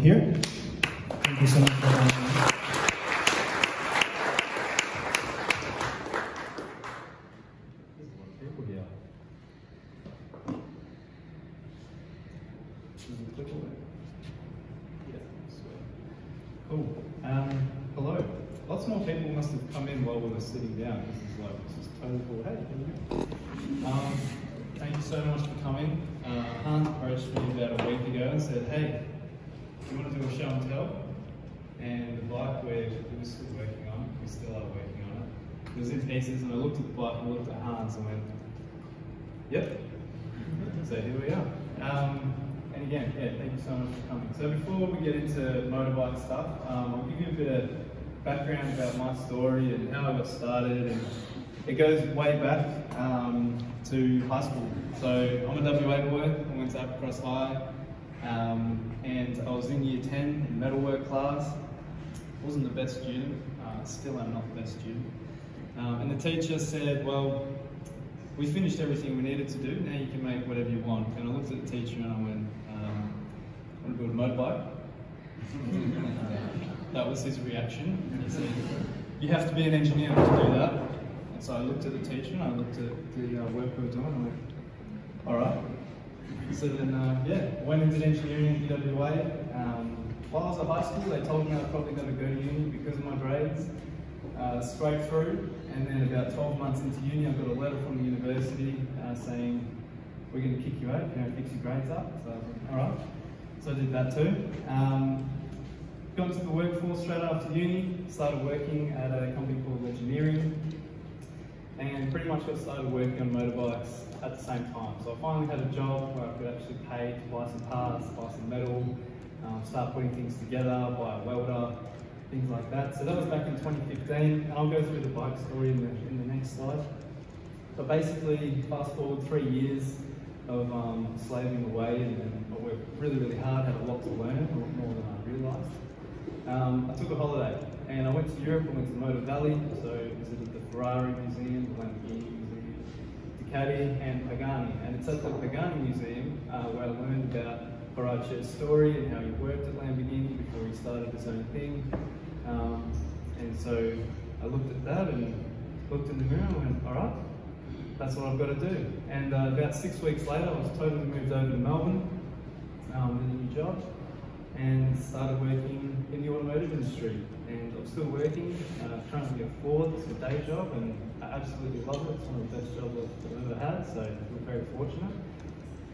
here. Thank you so much for coming. Cool. Um, hello. Lots more people must have come in while we were sitting down. This is like, this is totally cool. Hey, how you doing? Um, thank you so much for coming. Uh, Hunt approached me about a week ago and said, hey, do you want to do a show and tell? And the bike we're, we're still working on, we still are working on pieces and I looked at the bike and I looked at Hans and went, yep. So here we are. Um, and again, yeah, thank you so much for coming. So before we get into motorbike stuff, um, I'll give you a bit of background about my story and how I got started. And it goes way back um, to high school. So I'm a WA boy. I went to Applecross High, um, and I was in year 10 in metalwork class. Wasn't the best student. Uh, still am not the best student. Um, and the teacher said, "Well, we finished everything we needed to do. Now you can make whatever you want." And I looked at the teacher and I went, um, "I want to build a motorbike." that was his reaction. He said, "You have to be an engineer to do that." And so I looked at the teacher and I looked at the uh, work we were doing. and I went, "All right." So then, uh, yeah, went into engineering at UWA. Um, while I was at high school, they told me I was probably going to go to uni because of my grades. Uh, straight through, and then about 12 months into uni, I got a letter from the university uh, saying, we're going to kick you out if you don't fix your grades up. So all right. So I did that too. Um, got into the workforce straight after uni, started working at a company called Engineering, and pretty much got started working on motorbikes at the same time. So I finally had a job where I could actually pay to buy some parts, buy some metal, um, start putting things together, buy a welder, things like that. So that was back in 2015. I'll go through the bike story in the, in the next slide. But basically, fast forward three years of um, slaving away and, and I worked really, really hard, had a lot to learn, a lot more than I realised. Um, I took a holiday and I went to Europe, I went to Motor Valley, so visited the Ferrari Museum, the Lamborghini Museum, Ducati and Pagani. And it's at the Pagani Museum uh, where I learned about Horacio's story and how he worked at Lamborghini before he started his own thing. Um, and so I looked at that and looked in the mirror and went, all right, that's what I've got to do. And uh, about six weeks later, I was totally moved over to Melbourne um, with a new job and started working in the automotive industry. And I'm still working, uh, currently a Ford, it's a day job, and I absolutely love it. It's one of the best jobs I've ever had, so we're very fortunate.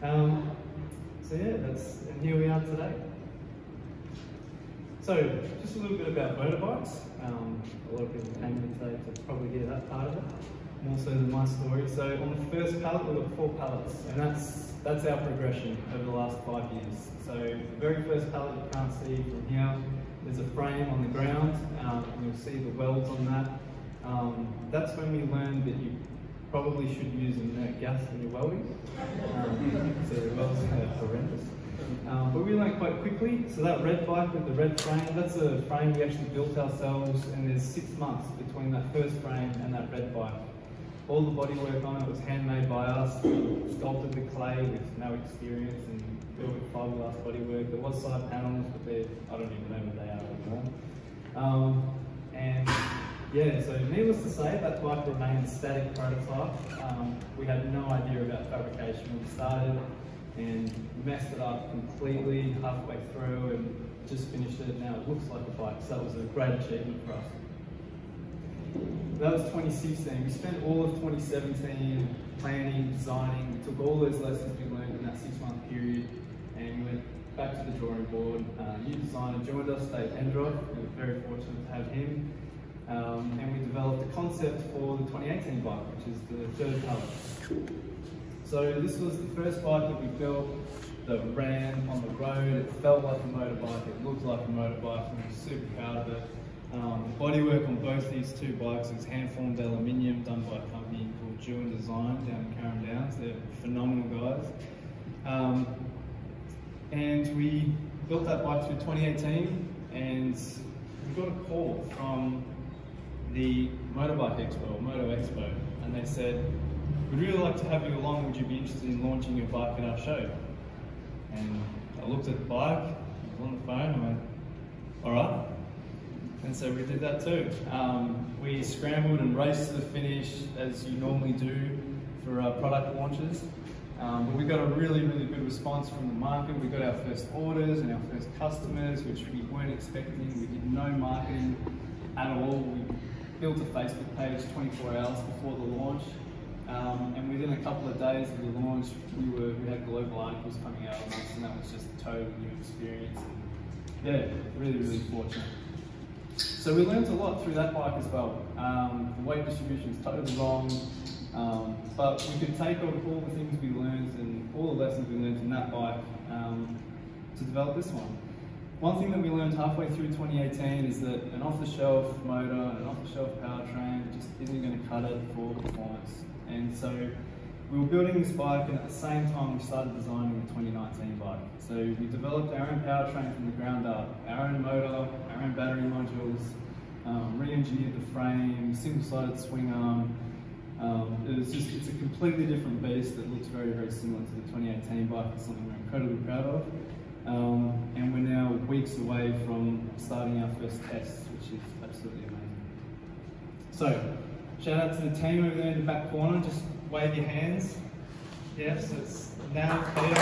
Um, so yeah, that's, and here we are today. So, just a little bit about motorbikes. Um, a lot of people came here today to probably hear that part of it, more so than my story. So on the first pallet, we've got four pallets, and that's that's our progression over the last five years. So the very first pallet you can't see from here, there's a frame on the ground, um, and you'll see the welds on that. Um, that's when we learned that you probably should use inert gas when you're welding. Um, so the welds are horrendous. We learned quite quickly, so that red bike with the red frame, that's a frame we actually built ourselves and there's six months between that first frame and that red bike. All the bodywork on it was handmade by us, sculpted the clay with no experience and built with fiberglass bodywork. There was side panels, but they're, I don't even know what they are anymore. Um, and yeah, so needless to say, that bike remained a static prototype. Um, we had no idea about fabrication when we started and messed it up completely halfway through and just finished it. Now it looks like a bike, so that was a great achievement for us. That was 2016. We spent all of 2017 planning, designing. We took all those lessons we learned in that six-month period and we went back to the drawing board. Uh, new designer joined us, Dave Hendroff. We were very fortunate to have him. Um, and we developed a concept for the 2018 bike, which is the third pallet. So this was the first bike that we built that ran on the road. It felt like a motorbike, it looked like a motorbike, and we were super proud of it. Um, the bodywork on both these two bikes is hand-formed aluminium done by a company called Jewin Design down in Carrum Downs. They're phenomenal guys. Um, and we built that bike through 2018 and we got a call from the Motorbike Expo, Moto Expo, and they said, we'd really like to have you along, would you be interested in launching your bike at our show? And I looked at the bike, was on the phone. I went, all right. And so we did that too. Um, we scrambled and raced to the finish as you normally do for uh, product launches. Um, but we got a really, really good response from the market. We got our first orders and our first customers, which we weren't expecting. We did no marketing at all. We built a Facebook page 24 hours before the launch. Um, and within a couple of days of the launch, we were we had global articles coming out of us, and that was just a total new experience. And yeah, really, really fortunate. So we learned a lot through that bike as well. Um, the weight distribution is totally wrong, um, but we could take all, all the things we learned and all the lessons we learned from that bike um, to develop this one. One thing that we learned halfway through 2018 is that an off-the-shelf motor and an off-the-shelf powertrain just isn't going to cut it for performance. And so we were building this bike and at the same time we started designing the 2019 bike. So we developed our own powertrain from the ground up, our own motor, our own battery modules, um, re-engineered the frame, single-sided swing arm. Um, it was just, it's a completely different beast that looks very, very similar to the 2018 bike. It's something we're incredibly proud of. Um, and we're now weeks away from starting our first tests, which is absolutely amazing. So, shout out to the team over there in the back corner. Just wave your hands. Yes, it's now clear.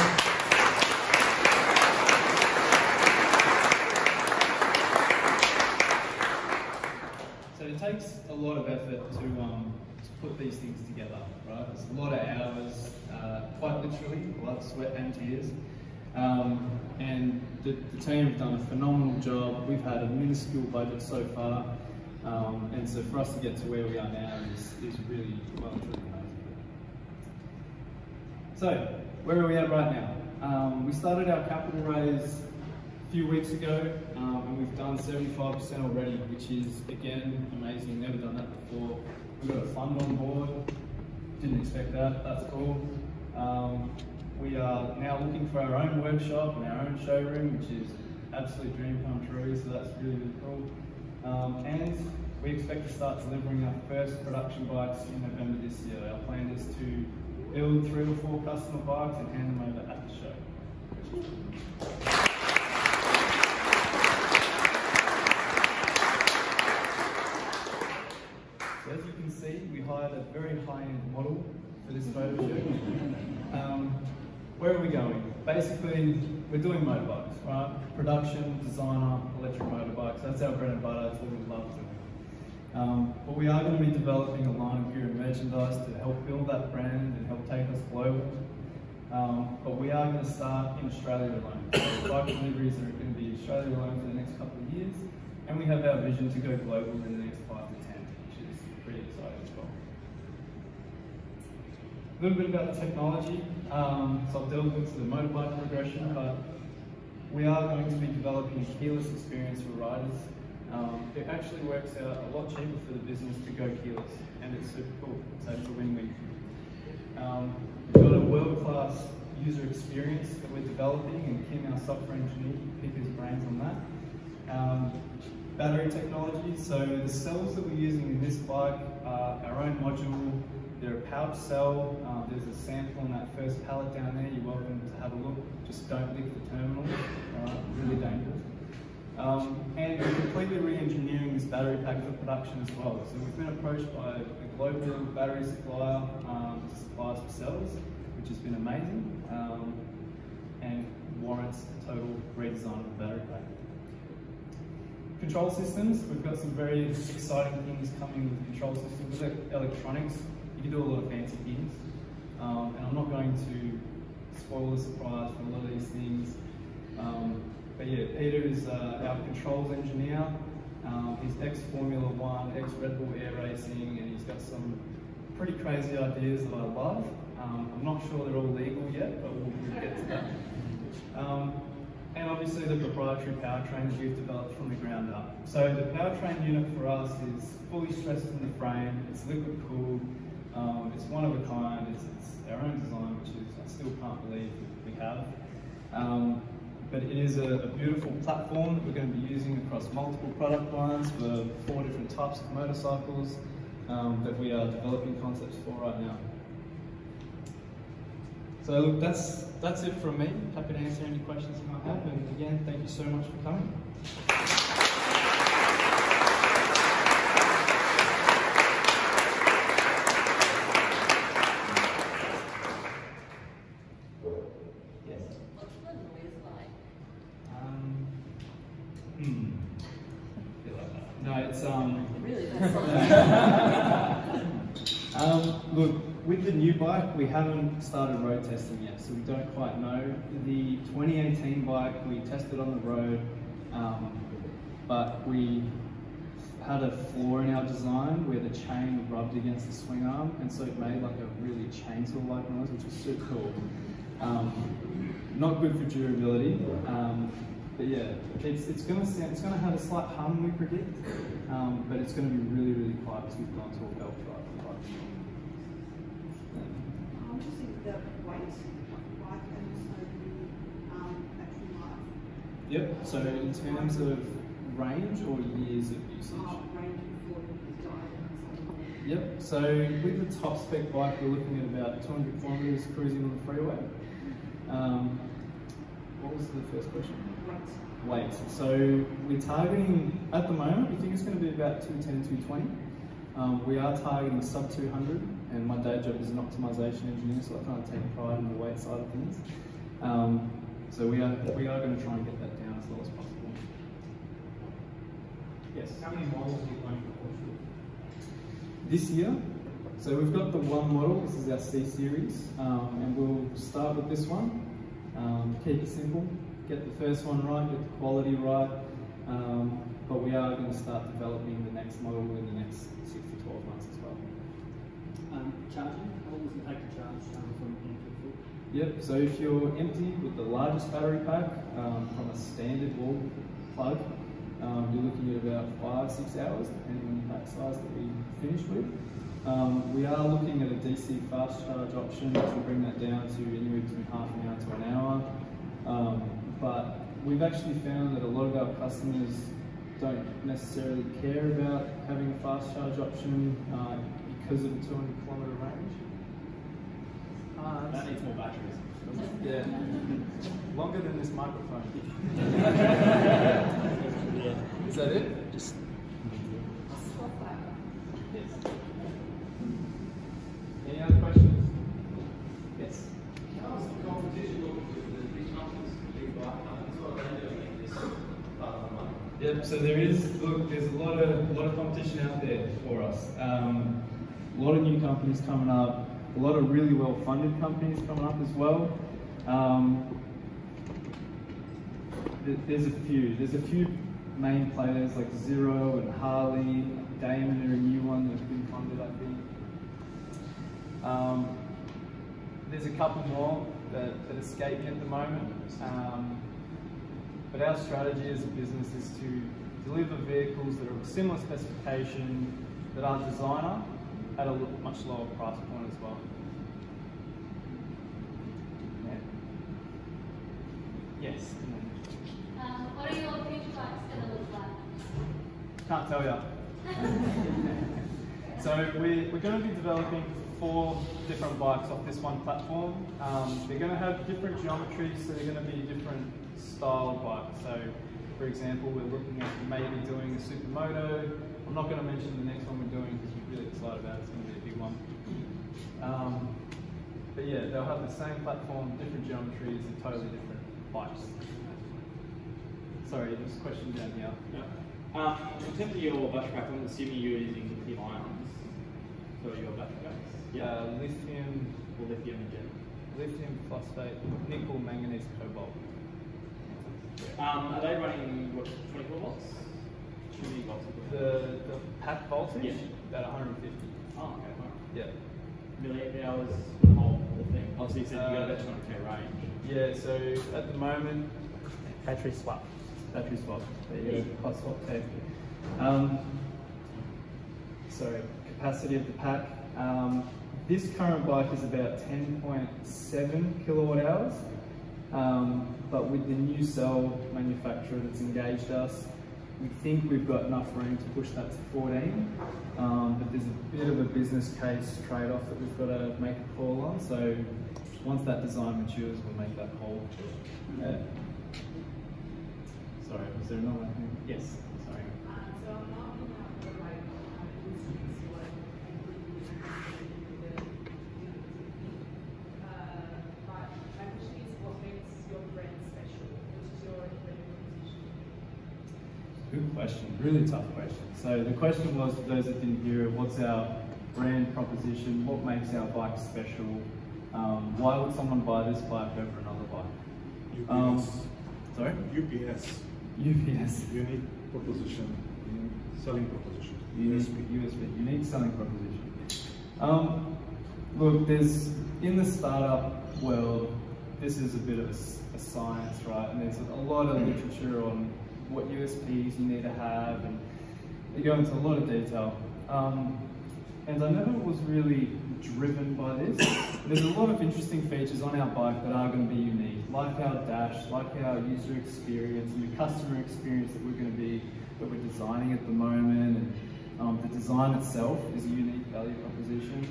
So it takes a lot of effort to, um, to put these things together, right? It's a lot of hours, uh, quite literally, blood, sweat and tears. Um, and the, the team have done a phenomenal job. We've had a minuscule budget so far. Um, and so for us to get to where we are now is, is really well truly amazing. So, where are we at right now? Um, we started our capital raise a few weeks ago, um, and we've done 75% already, which is, again, amazing. Never done that before. We've got a fund on board. Didn't expect that. That's cool. Um, we are now looking for our own workshop and our own showroom, which is absolute dream come true, so that's really, really cool. Um, and we expect to start delivering our first production bikes in November this year. Our plan is to build three or four customer bikes and hand them over at the show. So as you can see, we hired a very high-end model for this photo shoot. Um, where are we going? Basically, we're doing motorbikes, right? Production, designer, electric motorbikes. That's our bread and butter. That's what we love doing. Um, but we are going to be developing a line of gear and merchandise to help build that brand and help take us global. Um, but we are going to start in Australia alone. So bike deliveries are going to be Australia alone for the next couple of years. And we have our vision to go global in the next five to ten, which is pretty exciting as well. A little bit about the technology. Um, so I've delved into the motorbike progression, but we are going to be developing a keyless experience for riders. Um, it actually works out a lot cheaper for the business to go keyless, and it's super cool. It's actually win-win. Um, we've got a world-class user experience that we're developing, and Kim, our software engineer, pick his brains on that. Um, battery technology. So the cells that we're using in this bike are our own module. They're a pouch cell. Uh, there's a sample on that first pallet down there. You're welcome to have a look. Just don't lick the terminal. Uh, really dangerous. Um, and we're completely re-engineering this battery pack for production as well. So we've been approached by a global battery supplier um, to supply us cells, which has been amazing um, and warrants a total redesign of the battery pack. Control systems, we've got some very exciting things coming with control systems. With electronics, you can do a lot of fancy things. Um, and I'm not going to spoil the surprise for a lot of these things. Um, but yeah, Peter is uh, our controls engineer. Um, he's ex-Formula One, ex-Red Bull Air Racing, and he's got some pretty crazy ideas that I love. Um, I'm not sure they're all legal yet, but we'll, we'll get to that. Um, and obviously the proprietary powertrain that we've developed from the ground up. So the powertrain unit for us is fully stressed in the frame, it's liquid cooled, um, it's one of a kind, it's, it's, our own design, which is, I still can't believe we have. Um, but it is a, a, beautiful platform that we're going to be using across multiple product lines for four different types of motorcycles um, that we are developing concepts for right now. So look, that's that's it from me. Happy to answer any questions you might have. And again, thank you so much for coming. Yes. What's the noise like? Um, hmm. Feel like that. No, it's um. Really, that's something. Um, look, with the new bike, we haven't started road testing yet, so we don't quite know. The 2018 bike we tested on the road, um, but we had a flaw in our design where the chain rubbed against the swing arm, and so it made like a really chainsaw-like noise, which was super cool. Um, not good for durability, um, but yeah, it's, it's gonna sound, it's gonna have a slight hum we predict, um, but it's gonna be really really quiet because we've gone to a belt drive bike. I'm just thinking the weight of the bike and also the um, battery life, Yep. So in terms of range or years of usage. uh, range before you died and so on. Yep. So with the top spec bike, we're looking at about 200 kilometers cruising on the freeway. Um, what was the first question? Weight. Weight. So we're targeting, at the moment, we think it's going to be about 210, 220. Um, we are targeting the sub 200, and my day job is an optimization engineer, so I kind of take pride in the weight side of things. Um, so we are, we are going to try and get that down as low as possible. Yes. How many models are you planning to push? This year, so we've got the one model, this is our C series, um, and we'll start with this one. Um, keep it simple, get the first one right, get the quality right, um, but we are going to start developing the next model in the next 6 to 12 months as well. Um, charging, how long does it take to charge um, from empty? Yep, so if you're empty with the largest battery pack um, from a standard wall plug, um, you're looking at about five, six hours, depending on the pack size that we finish with. Um, we are looking at a DC fast charge option, to bring that down to anywhere between half an hour to an hour. Um, but we've actually found that a lot of our customers don't necessarily care about having a fast charge option uh, because of the 200 kilometre range. Uh, That needs more batteries. yeah. Longer than this microphone. Is that it? Just Swap that. yes. Any other questions? Yes. How's the competition looking with the big companies, big? What are they doing this part of the market? Yep. So there is look, there's a lot of a lot of competition out there for us. Um, a lot of new companies coming up. A lot of really well-funded companies coming up as well. Um, there's a few. There's a few main players like Zero and Harley. Damon are a new one that's been funded, I think. Um, there's a couple more that, that escape at the moment. Um, but our strategy as a business is to deliver vehicles that are of similar specification, that are designer, at a much lower price point as well. Yeah. Yes. Um, what are your future bikes going to look like? Can't tell you. so we're, we're going to be developing four different bikes off this one platform. Um, they're going to have different geometries, so they're going to be different style bikes. So, for example, we're looking at maybe doing a supermoto. I'm not going to mention the next one we're doing because we're really excited about. It's going to be a big one. Um, but yeah, they'll have the same platform, different geometries, and totally different bikes. Sorry, there's a question down here. Yeah. Um, in terms of your battery pack, I'm assuming you're using lithium ions for your battery packs. Uh, lithium, Or lithium in general. lithium phosphate, nickel, manganese, cobalt. Um, are they running what, 24 volts? How many volts? The, the pack voltage, Yeah. about 150. Oh, okay. Right. Yeah. Milliamp hours for the whole, whole thing. Obviously, you said you got Uh, about 200k range. Yeah, so at the moment, battery swap. Battery swap. There you go, hot swap tape. Um, sorry, capacity of the pack. Um, this current bike is about 10.7 kilowatt hours, um, but with the new cell manufacturer that's engaged us, we think we've got enough room to push that to 14. Um, but there's a bit of a business case trade-off that we've got to make a call on. So once that design matures, we'll make that whole. Yeah. Sorry, was there another thing? Yes, sorry. Uh, so I'm not in a motorbike uh, instruments or including the uh, but my question is what makes your brand special? What is your value proposition? Good question, really tough question. So the question was, for those that didn't hear it, what's our brand proposition? What makes our bike special? Um, why would someone buy this bike over another bike? Um, UPS. sorry? UPS. UPS. Unique proposition. Selling proposition. Unique USP. USB, unique selling proposition. Um, look, there's in the startup world, this is a bit of a science, right? And there's a lot of literature on what USPs you need to have, and they go into a lot of detail. Um, and I never was really driven by this. There's a lot of interesting features on our bike that are going to be unique, like our dash, like our user experience and the customer experience that we're going to be, that we're designing at the moment. And um, the design itself is a unique value proposition.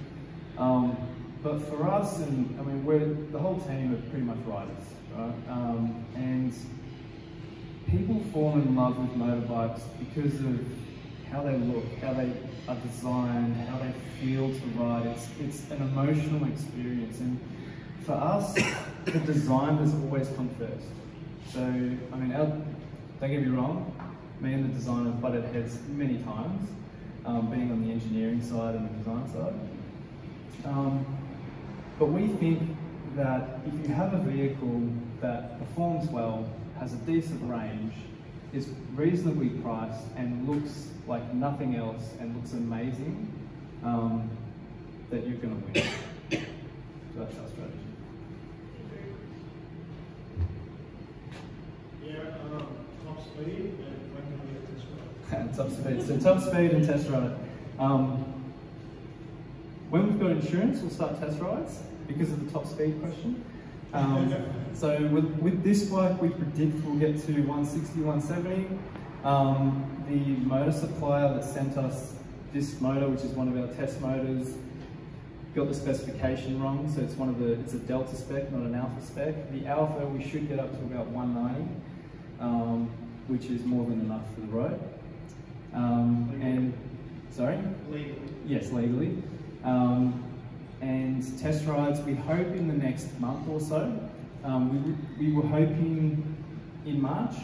Um, but for us, and I mean, we're the whole team are pretty much riders, right? Um, and people fall in love with motorbikes because of how they look, how they are designed, how they feel to ride. It's, it's an emotional experience. And for us, the design has always come first. So, I mean, our, don't get me wrong, me and the designer have butted heads many times, um, being on the engineering side and the design side. Um, but we think that if you have a vehicle that performs well, has a decent range, is reasonably priced, and looks like nothing else, and looks amazing, um, that you're going to win. So that's our strategy. Yeah, um, top speed and when can we get this right? And top speed. So top speed and test ride. Um, when we've got insurance, we'll start test rides because of the top speed question. Um, so with, with this bike, we predict we'll get to 160, 170. Um, the motor supplier that sent us this motor, which is one of our test motors, got the specification wrong. So it's one of the, it's a delta spec, not an alpha spec. The alpha we should get up to about 190, um, which is more than enough for the road. Um, and sorry. Legally. Yes, legally. Um, and test rides, we hope in the next month or so. Um, we, we were hoping in March,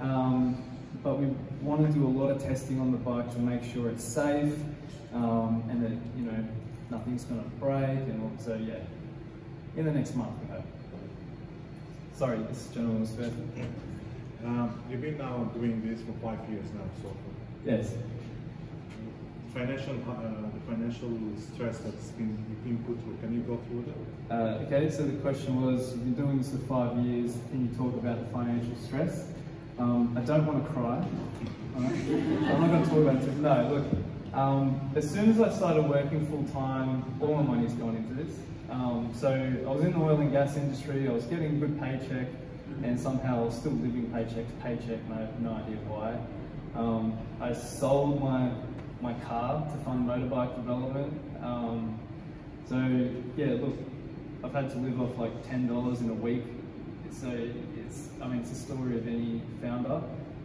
um, but we want to do a lot of testing on the bike to make sure it's safe um, and that you know nothing's going to break. And all, so yeah, in the next month we hope. Sorry, this gentleman was first. Um, you've been now doing this for five years now, so Yes. Financial, uh, the financial stress that's been you've been put through. Can you go through that? Uh, okay, so the question was, you've been doing this for five years, can you talk about the financial stress? Um, I don't want to cry. I'm not going to talk about it. No, look, um, as soon as I started working full time, all my money's gone into this. Um, so I was in the oil and gas industry, I was getting a good paycheck, and somehow I was still living paycheck to paycheck, and I have no idea why. Um, I sold my my car to fund motorbike development. Um, so yeah, look, I've had to live off like ten dollars in a week. So it's, I mean, it's a story of any founder.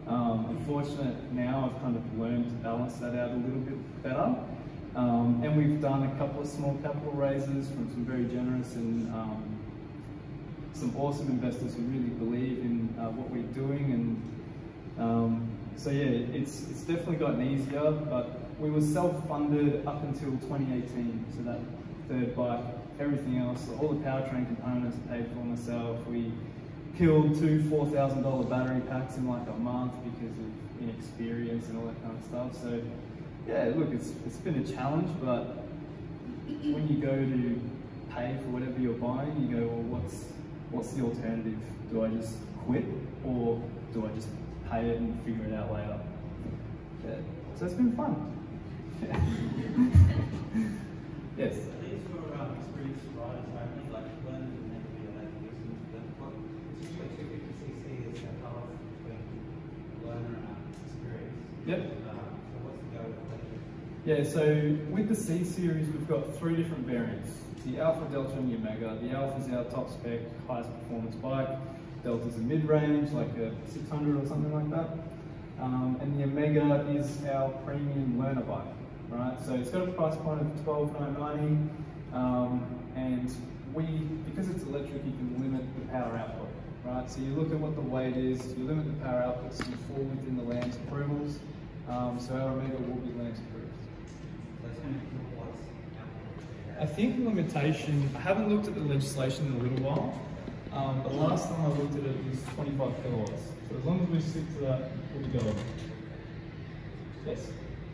Um, unfortunate now, I've kind of learned to balance that out a little bit better. Um, and we've done a couple of small capital raises from some very generous and um, some awesome investors who really believe in uh, what we're doing. And um, so yeah, it's it's definitely gotten easier. But we were self-funded up until 2018. So that third bike, everything else, all the powertrain components I paid for myself. We killed two four thousand dollar battery packs in like a month because of inexperience and all that kind of stuff. So yeah, look, it's it's been a challenge, but when you go to pay for whatever you're buying, you go, well, what's what's the alternative? Do I just quit or do I just pay it and figure it out later? Yeah. So it's been fun. Yes. At least for um, experienced riders only, like learners and maybe be allowed to listen to them. What, it's 250cc is a cut-off between learner and experience. Yep. Um, so what's the go with? Yeah, so with the C series, we've got three different variants. The Alpha, Delta, and the Omega. The Alpha is our top spec, highest performance bike. Delta's a mid-range, like a 600 or something like that. Um, and the Omega is our premium learner bike, right? So it's got a price point of 12,990, um, and we, because it's electric, you can limit the power output, right? So you look at what the weight is, you limit the power output so you fall within the LAMS approvals. Um, so our Omega will be LAMS approved. So it's only kilowatts output. I think the limitation, I haven't looked at the legislation in a little while, um, but last time I looked at it, it was 25 kilowatts. So as long as we stick to that, we'll be going. Yes?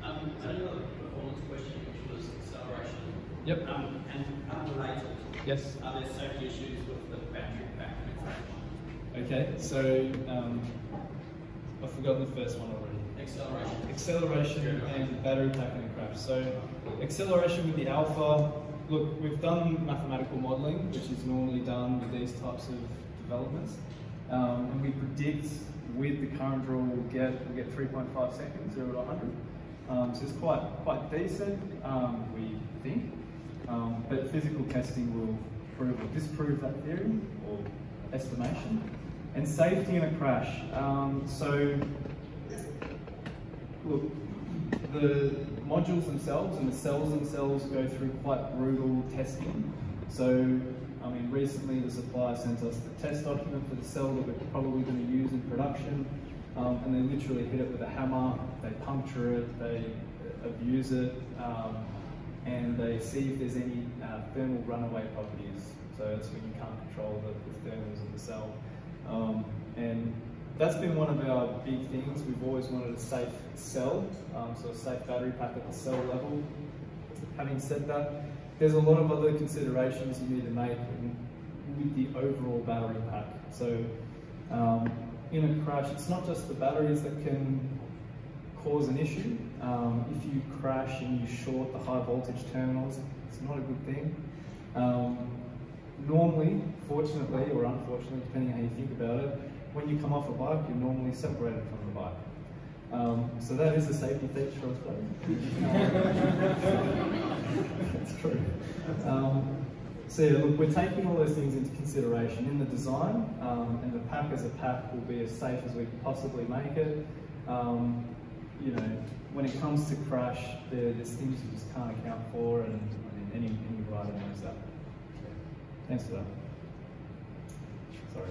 Um, performance question, which was acceleration. Yep. Um, and unrelated, Yes. are there safety issues with the battery pack? Okay, so um, I've forgotten the first one already. Acceleration. Acceleration and battery pack and crash. So acceleration with the alpha, look, we've done mathematical modeling, which is normally done with these types of developments. Um, and we predict with the current draw we'll get, we'll get 3.5 seconds, 0 to 100. Um, so it's quite, quite decent, um, we think. Um, but physical testing will prove or disprove that theory or estimation. And safety in a crash. Um, so Look, the modules themselves and the cells themselves go through quite brutal testing. So, I mean, recently the supplier sent us the test document for the cell that we're probably going to use in production, um, and they literally hit it with a hammer, they puncture it, they abuse it, um, and they see if there's any uh, thermal runaway properties. So that's when you can't control the, the thermals of the cell. Um, and that's been one of our big things. We've always wanted a safe cell, um, so a safe battery pack at the cell level. Having said that, there's a lot of other considerations you need to make with the overall battery pack. So um, in a crash, it's not just the batteries that can cause an issue. Um, if you crash and you short the high voltage terminals, it's not a good thing. Um, normally, fortunately or unfortunately, depending how you think about it, when you come off a bike, you're normally separated from the bike. Um, so that is a safety feature, I suppose. That's true. So yeah, look, we're taking all those things into consideration in the design, um, and the pack as a pack will be as safe as we can possibly make it. Um, you know, when it comes to crash, there, there's things you just can't account for, and mean, any, any rider knows that. Thanks for that. Sorry.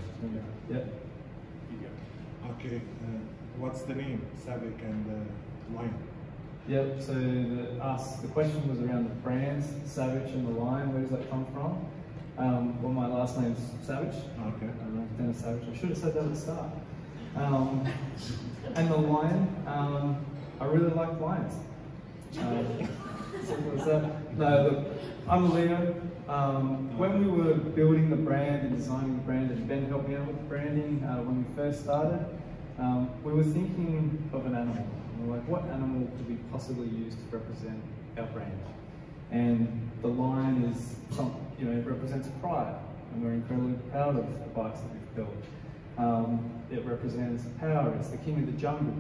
Yeah. Yep. Okay, uh, what's the name? Savic and uh, Lion. Yep, so the, us, the question was around the brands, Savic and the Lion, where does that come from? Um, well, my last name's Savic. Okay. Um, Dennis Savic. I should have said that at the start. Um, and the Lion, um, I really like lions. Um, simple as that. No, look, I'm a Leo. Um, when we were building the brand and designing the brand, and Ben helped me out with the branding uh, when we first started, um, we were thinking of an animal. And we're like, what animal could we possibly use to represent our brand? And the lion is, you know, it represents pride, and we're incredibly proud of the bikes that we've built. Um, it represents power. It's the king of the jungle.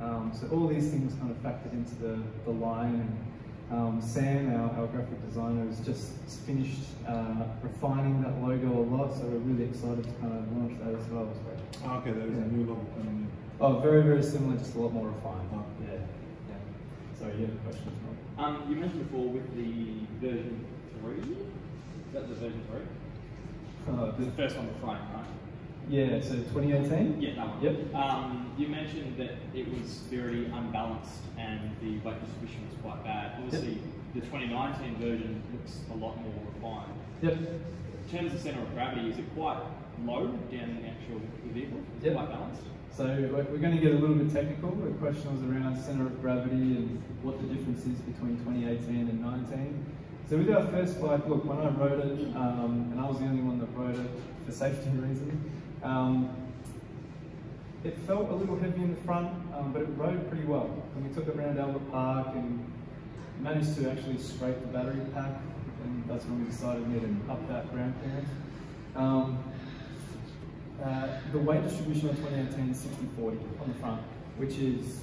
Um, so all these things kind of factored into the, the lion. And, um, Sam, our, our graphic designer, has just finished uh, refining that logo a lot, so we're really excited to kind of launch that as well. So, Ah, Okay, there is a new logo coming in. Oh, very, very similar, just a lot more refined. Oh. Yeah, yeah. Sorry, you have a question? Rob? Um, you mentioned before with the version 3, is that the version 3? Uh, The the, first one, the frame, right? yeah, so 2018? Yeah, that one. Yep. Um, you mentioned that it was very unbalanced and the weight distribution was quite bad. Obviously, the 2019 version looks a lot more refined. Yep. In terms of centre of gravity, is it quite low down in the actual vehicle? Is it Yep. quite balanced? So like, we're going to get a little bit technical. The question was around centre of gravity and what the difference is between 2018 and 19. So with our first bike, look, when I rode it, um, and I was the only one that rode it for safety reasons, um, it felt a little heavy in the front, um, but it rode pretty well. And we took it around Albert Park and managed to actually scrape the battery pack, and that's when we decided we needed to up that ground. Um, uh, the weight distribution on 2018 is 60-40 on the front, which is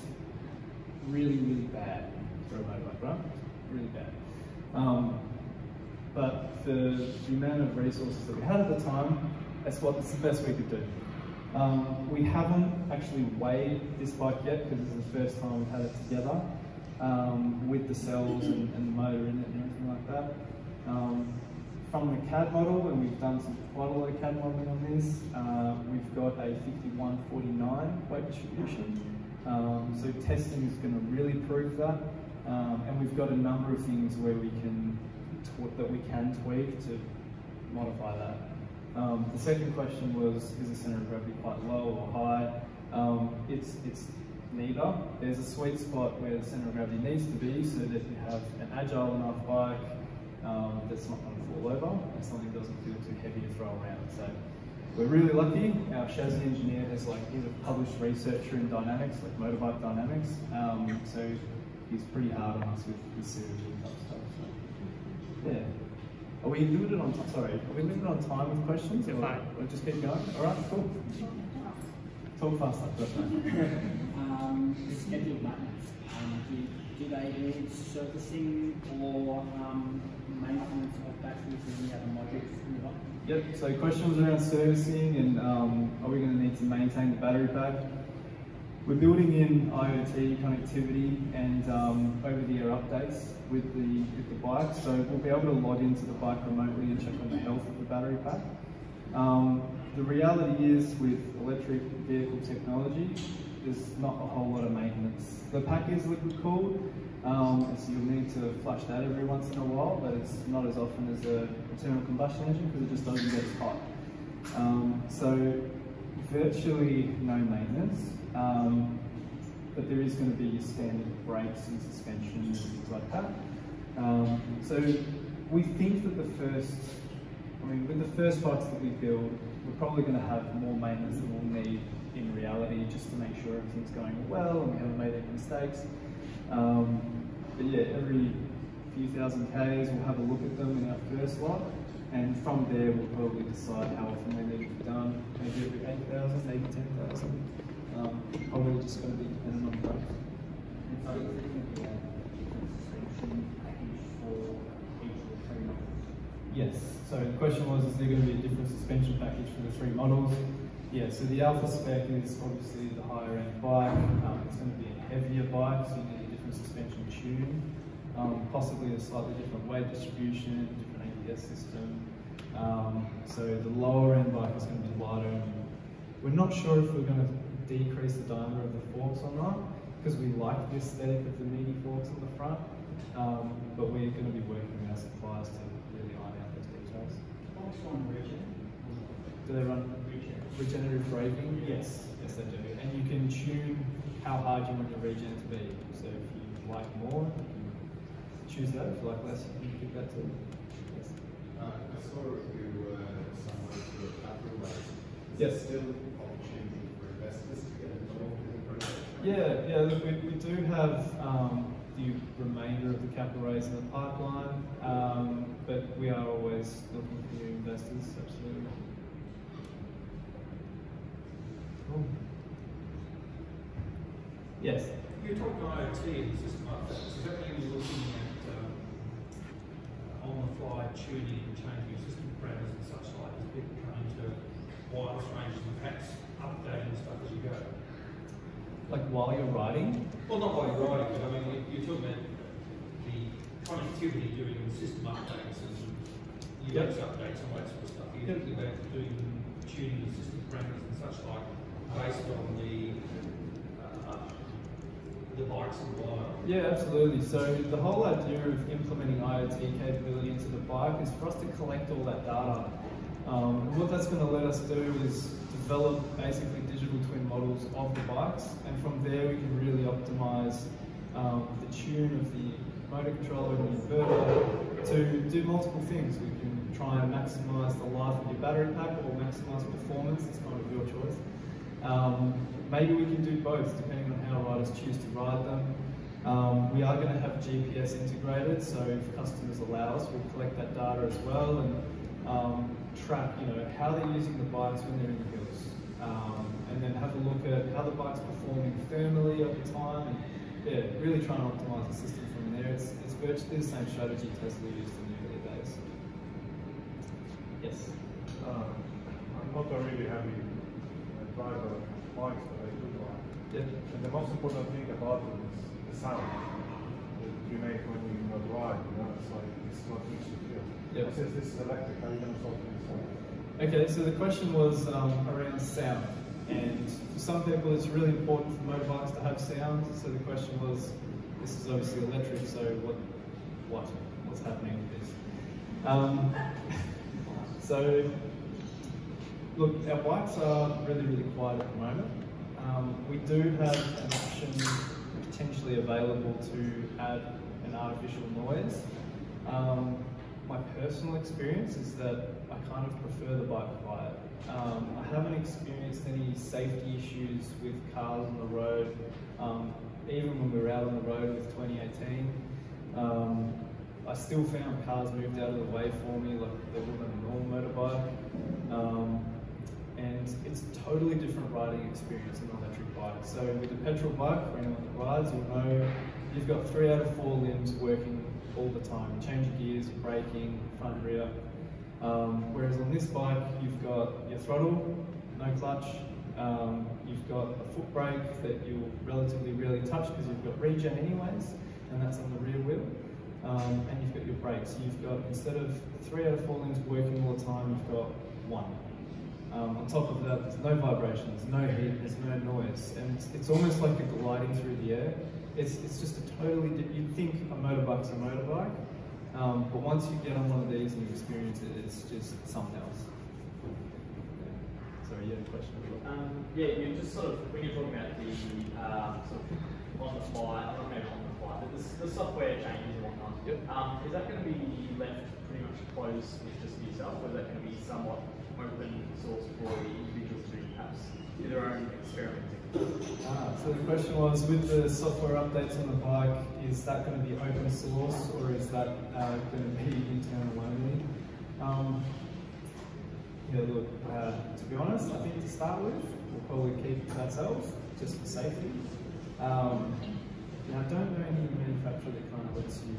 really, really bad. for a motorbike, right? Really bad. Um, but for the amount of resources that we had at the time, that's what it's the best we could do. Um, we haven't actually weighed this bike yet because is the first time we've had it together um, with the cells and, and the motor in it and everything like that. From the CAD model, and we've done some, quite a lot of CAD modeling on this, uh, we've got a 5149 weight distribution. Um, so testing is going to really prove that. Um, and we've got a number of things where we can that we can tweak to modify that. Um, the second question was, is the center of gravity quite low or high? Um, it's, it's neither. There's a sweet spot where the center of gravity needs to be so that you have an agile enough bike um, that's not going to fall over and something doesn't feel too heavy to throw around. So we're really lucky. Our chassis engineer is like, he's a published researcher in dynamics, like motorbike dynamics. Um, so he's pretty hard on us with, with series and stuff. So, yeah. Are we limited on time? Sorry, are we limited on time with questions? Or, or just keep going? All right, cool. Talk faster. That's fine. um, scheduled maintenance. Um, do, do they need servicing or um, maintenance of batteries and other modules in the? Yep, so questions around servicing and um, are we going to need to maintain the battery pack? We're building in IoT connectivity and um, over-the-air updates with the, with the bike, so we'll be able to log into the bike remotely and check on the health of the battery pack. Um, the reality is with electric vehicle technology, there's not a whole lot of maintenance. The pack is liquid cooled, um, so you'll need to flush that every once in a while, but it's not as often as a internal combustion engine because it just doesn't get as hot. Um, so virtually no maintenance, um, but there is going to be your standard brakes and suspension and things like that. Um, so we think that the first, I mean, with the first bikes that we build, we're probably going to have more maintenance than we'll need in reality, just to make sure everything's going well and we haven't made any mistakes. Um, but yeah, every few thousand Ks, we'll have a look at them in our first lot, and from there we'll probably decide how often they need to be done, maybe every 8,000, maybe 10,000. Um, probably just going to be dependent on. So is there going to be a different package for each of the three models? Yes, so the question was, is there going to be a different suspension package for the three models? Yeah, so the Alpha spec is obviously the higher end bike. Um, it's going to be a heavier bike, so you need a different suspension tune, um, possibly a slightly different weight distribution, different ABS system. Um, so the lower end bike is going to be lighter. And we're not sure if we're going to decrease the diameter of the forks or not, because we like the aesthetic of the meaty forks on the front. Um, but we're going to be working with our suppliers to really iron out those details. What's on? Do they run regenerative braking? Yes, yes they do. And you can tune how hard you want your regen to be. So if you like more, choose that. If you like less, you can pick that too. Yes. Uh, I saw you uh, somewhere to capital raise. Yes. there still opportunity for investors to get involved in the project? Yeah, yeah. Look, we, we do have um, the remainder of the capital raise in the pipeline, um, but we are always looking for new investors. Absolutely. Cool. Yes. You talked IoT and system updates. Does that mean you're looking at um, uh, on-the-fly tuning and changing your system parameters and such like as people trying to wireless ranges and perhaps updating stuff as you go? Like while you're riding? Well, not while you're riding, but I mean, you- you're talking about the connectivity during the system updates and UX updates and all that sort of stuff. You're thinking about doing tuning the system parameters and such like based on the uh, the wire. Yeah, absolutely. So the whole idea of implementing IoT capability into the bike is for us to collect all that data. Um, what that's going to let us do is develop basically digital twin models of the bikes, and from there we can really optimize um, the tune of the motor controller and the inverter to do multiple things. We can try and maximize the life of your battery pack or maximize performance. It's kind of your choice. Um, maybe we can do both depending on how riders choose to ride them. Um, we are going to have GPS integrated, so if customers allow us, we'll collect that data as well and um, track, you know, how they're using the bikes when they're in the hills, um, and then have a look at how the bike's performing thermally over time, and yeah, really trying to optimize the system from there. It's, it's virtually the same strategy Tesla used in the early days. Yes. Uh, I'm not really uh, driver of bikes, but I do drive. Yeah. And the most important thing about it is the sound that you make when you you know, drive. You know, it's like it's not easy to feel. Yeah. Since this is electric, how are you going to solve this? Okay, so the question was um, around sound. And for some people, it's really important for motorbikes to have sound. So the question was, this is obviously electric, so what, what, what's happening with this? Um, so, look, our bikes are really, really quiet at the moment. Um, we do have an option potentially available to add an artificial noise. Um, my personal experience is that I kind of prefer the bike quiet. Um, I haven't experienced any safety issues with cars on the road, um, even when we were out on the road with 2018. Um, I still found cars moved out of the way for me like they would on a normal motorbike. Um, it's a totally different riding experience in an electric bike. So with a petrol bike, for anyone that rides, you'll know you've got three out of four limbs working all the time. Change your gears, braking, front, rear. Um, whereas on this bike, you've got your throttle, no clutch. Um, you've got a foot brake that you'll relatively rarely touch because you've got regen anyways, and that's on the rear wheel. Um, and you've got your brakes. You've got, instead of three out of four limbs working all the time, you've got one. Um, on top of that, there's no vibration, there's no heat, there's no noise, and it's, it's almost like you're gliding through the air. It's, it's just a totally, you'd think a motorbike's a motorbike, um, but once you get on one of these and you experience it, it's just something else. Yeah. Sorry, you had a question? Um, yeah, you just sort of, when you're talking about the uh, sort of on the fly, not maybe on the fly, but the, the software changes and whatnot, Yep. um, is that going to be left pretty much closed with just for yourself, or is that going to be somewhat open source for the individuals to perhaps do their own experimenting? Ah, so the question was, with the software updates on the bike, is that going to be open source or is that uh, going to be internal only? Um, yeah, look, uh, to be honest, I think to start with, we'll probably keep it to ourselves, just for safety. Um, now, I don't know any manufacturer that kind of lets you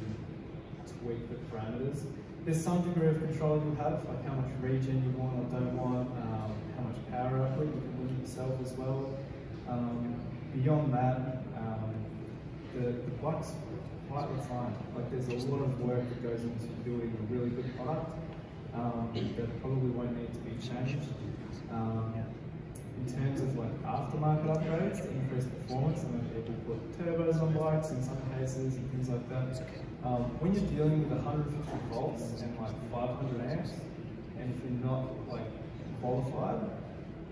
tweak the parameters. There's some degree of control you have, like how much regen you want or don't want, um, how much power output you can limit yourself as well. Um, beyond that, um, the, the bike's quite refined. Like there's a lot of work that goes into building a really good product um, that probably won't need to be changed. Um, in terms of like aftermarket upgrades to increase performance, I know people put turbos on bikes in some cases and things like that. Um, when you're dealing with 150 volts and like 500 amps, and if you're not like qualified,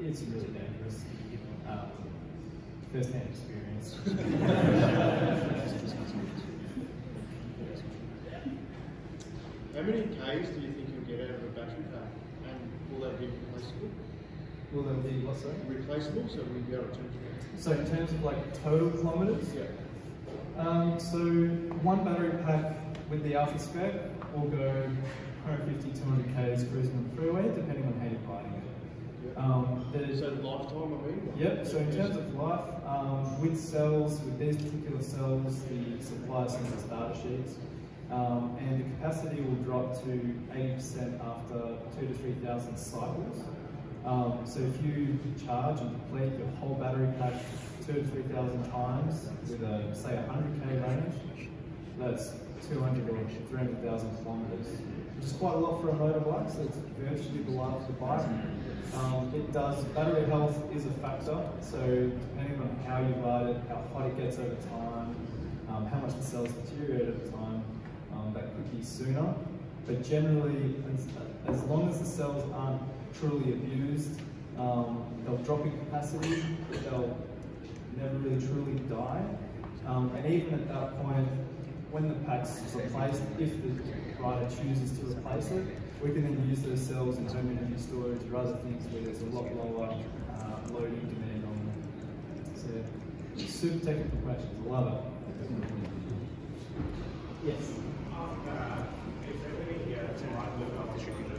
it's really dangerous. Um, first-hand experience. How many Ks do you think you'll get out of a battery pack? And will they be replaceable? Will they be what, sorry? Replaceable, so we'll be able to. So in terms of like total kilometres? Yeah. Um, so one battery pack with the alpha spec will go 150, 200 k's cruising on the freeway, depending on how you're riding it. Um, there's So lifetime, I mean? Yep, so in terms of life, um, with cells, with these particular cells, the supplier sends us data sheets, um, and the capacity will drop to 80% after two to 3,000 cycles. Um, so if you charge and deplete your whole battery pack two to 3,000 times with a, say, 100k range, that's 200 or 300,000 kilometres, which is quite a lot for a motorbike, so it's virtually the life of the bike. Um, it does, battery health is a factor, so depending on how you ride it, how hot it gets over time, um, how much the cells deteriorate over time, um, that could be sooner. But generally, as, as long as the cells aren't truly abused, um, they'll drop in capacity, they'll never really truly die. Um, and even at that point, when the pack's replaced, if the rider chooses to replace it, we can then use those cells in home energy storage or other things where there's a lot lower uh, loading demand on them. So, super technical questions, I love it. Yes. Yep.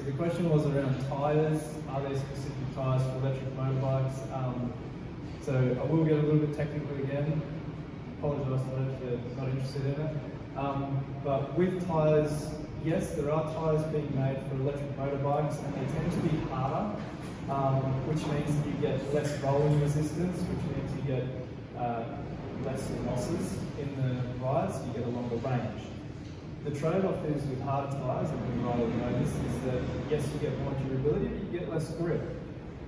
So the question was around tyres. Are there specific tyres for electric motorbikes? Um, so I will get a little bit technical again. Apologise to those that are not interested in it. Um, but with tyres, yes, there are tyres being made for electric motorbikes and they tend to be harder, um, which means you get less rolling resistance, which means you get uh, less losses in the rides, you get a longer range. The trade-off is with harder tyres, and we know this, is that yes, you get more durability, but you get less grip.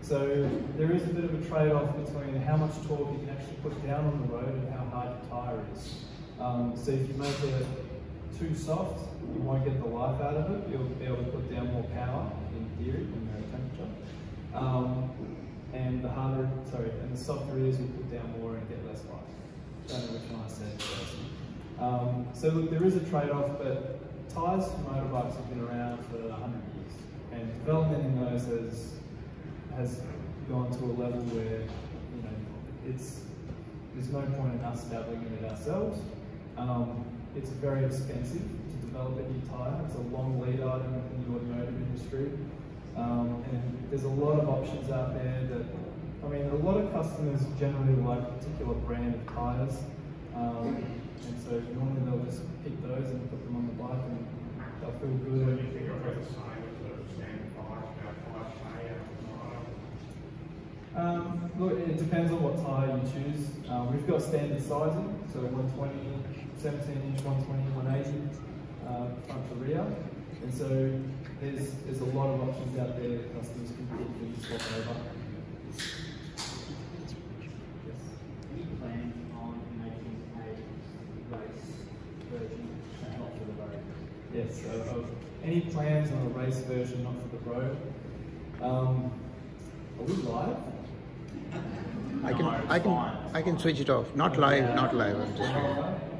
So there is a bit of a trade-off between how much torque you can actually put down on the road and how hard your tyre is. Um, so if you make it too soft, you won't get the life out of it. You'll be able to put down more power in theory you're at temperature. Um, and the harder, sorry, and the softer it is, you'll put down more and get less life. Don't know which one I said first. Um, so look, there is a trade-off, but tyres for motorbikes have been around for 100 years, and development in those has has gone to a level where you know it's there's no point in us dabbling in it ourselves. Um, it's very expensive to develop a new tyre. It's a long lead item in the automotive industry, um, and there's a lot of options out there that. I mean, a lot of customers generally like a particular brand of tyres. Um, and so normally they'll just pick those and put them on the bike and they'll feel good. Do you think about the sign with the standard price, about five K Um, look, it depends on what tyre you choose. Uh, we've got standard sizing, so 120, 17 inch, 120, 180, uh, front to rear. And so there's there's a lot of options out there that customers can pick and swap over. Any plans on making a race version not for the road? Yes, so of any plans on a race version, not for the road. Um, are we live? I can, I can, I can switch it off. Not live, not live. I'm just.